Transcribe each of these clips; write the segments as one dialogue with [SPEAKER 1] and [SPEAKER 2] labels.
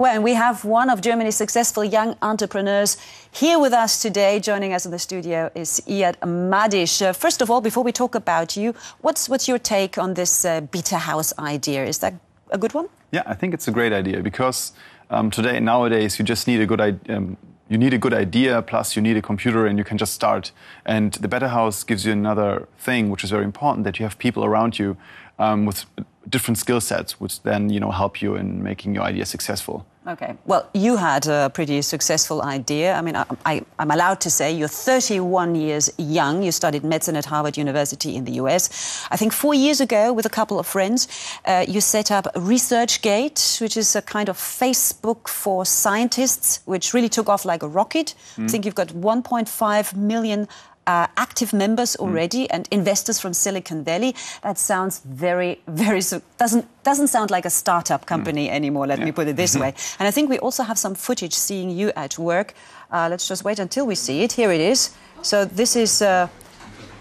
[SPEAKER 1] Well, and we have one of Germany's successful young entrepreneurs here with us today. Joining us in the studio is Ijad Madisch. Uh, first of all, before we talk about you, what's, what's your take on this uh, Betahaus idea? Is that a good one?
[SPEAKER 2] Yeah, I think it's a great idea because um, today, nowadays, you just need a good um, you need a good idea, plus you need a computer, and you can just start. And the Betahaus gives you another thing, which is very important, that you have people around you um, with different skill sets, which then you know help you in making your idea successful.
[SPEAKER 1] Okay. Well, you had a pretty successful idea. I mean, I, am allowed to say you're 31 years young. You studied medicine at Harvard University in the US. I think four years ago, with a couple of friends, uh, you set up ResearchGate, which is a kind of Facebook for scientists, which really took off like a rocket. Mm. I think you've got 1.5 million uh, active members hmm. already mm. and investors from Silicon Valley. That sounds very, very doesn't doesn't sound like a startup company mm. anymore. Let yeah. me put it this way. And I think we also have some footage seeing you at work. Uh, let's just wait until we see it. Here it is. So this is. Uh,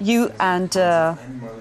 [SPEAKER 1] you and uh,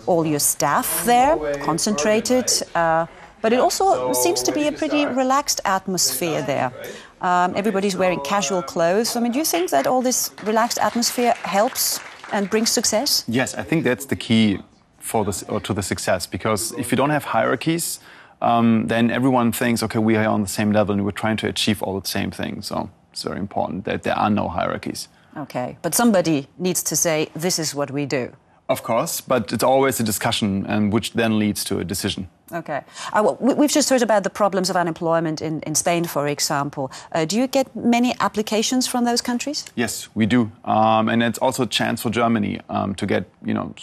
[SPEAKER 1] all your staff there, concentrated, uh, but it also seems to be a pretty relaxed atmosphere there. Um, everybody's wearing casual clothes. I mean, do you think that all this relaxed atmosphere helps and brings success?
[SPEAKER 2] Yes, I think that's the key for this or to the success because if you don't have hierarchies, um, then everyone thinks, okay, we are on the same level and we're trying to achieve all the same things. So it's very important that there are no hierarchies.
[SPEAKER 1] Okay, but somebody needs to say, this is what we do.
[SPEAKER 2] Of course, but it's always a discussion, and which then leads to a decision.
[SPEAKER 1] Okay. Uh, well, we've just heard about the problems of unemployment in, in Spain, for example. Uh, do you get many applications from those countries?
[SPEAKER 2] Yes, we do, um, and it's also a chance for Germany um, to get you know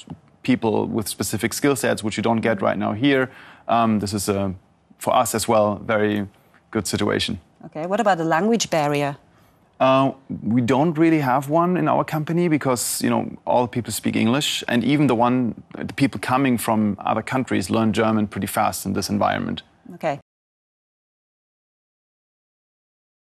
[SPEAKER 2] people with specific skill sets which you don't get right now here. Um, this is a, for us as well, very good situation.
[SPEAKER 1] Okay. What about the language barrier?
[SPEAKER 2] Uh, we don't really have one in our company because you know all people speak English, and even the one the people coming from other countries learn German pretty fast in this environment.
[SPEAKER 1] Okay.